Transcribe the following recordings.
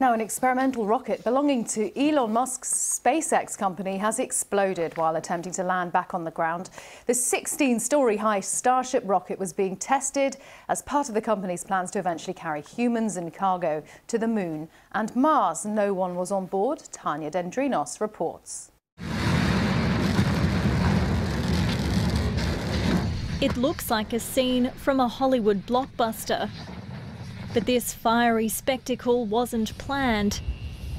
Now, an experimental rocket belonging to Elon Musk's SpaceX company has exploded while attempting to land back on the ground. The 16 story high Starship rocket was being tested as part of the company's plans to eventually carry humans and cargo to the moon and Mars. No one was on board. Tanya Dendrinos reports. It looks like a scene from a Hollywood blockbuster. But this fiery spectacle wasn't planned.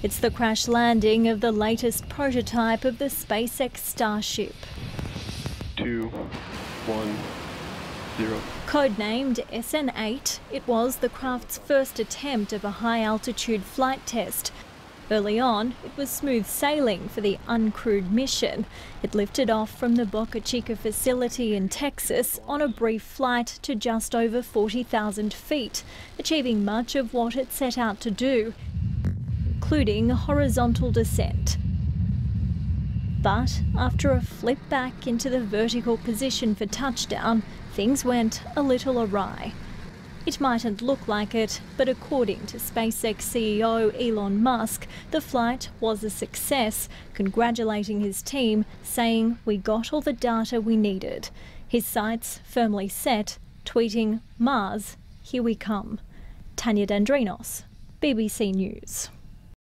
It's the crash landing of the latest prototype of the SpaceX Starship. Two, one, zero. Codenamed SN8, it was the craft's first attempt of a high altitude flight test Early on, it was smooth sailing for the uncrewed mission. It lifted off from the Boca Chica facility in Texas on a brief flight to just over 40,000 feet, achieving much of what it set out to do, including a horizontal descent. But after a flip back into the vertical position for touchdown, things went a little awry. It mightn't look like it, but according to SpaceX CEO Elon Musk, the flight was a success, congratulating his team, saying, We got all the data we needed. His sights firmly set, tweeting, Mars, here we come. Tanya Dendrinos, BBC News.